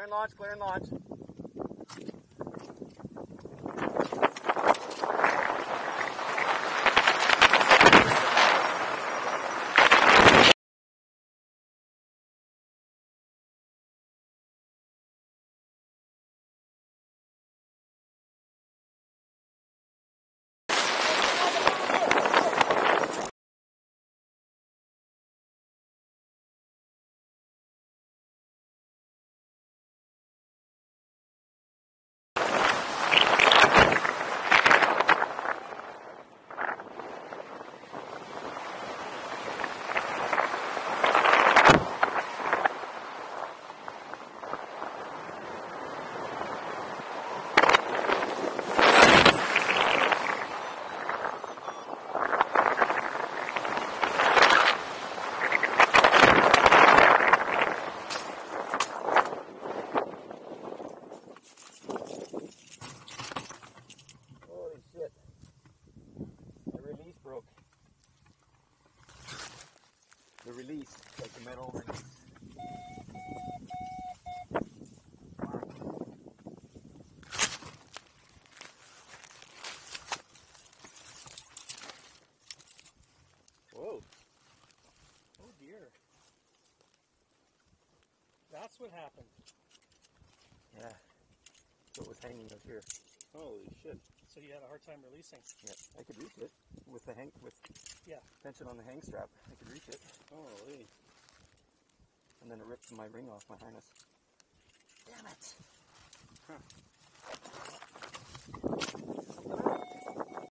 Clear and launch, clear and. The release, like the metal release. Whoa. Oh dear. That's what happened. Yeah. It was hanging out here. Holy shit. So you had a hard time releasing. Yeah. I could reach it with the hang with. Tension on the hang strap. I could reach it. Holy. And then it ripped my ring off my harness. Damn it. Huh.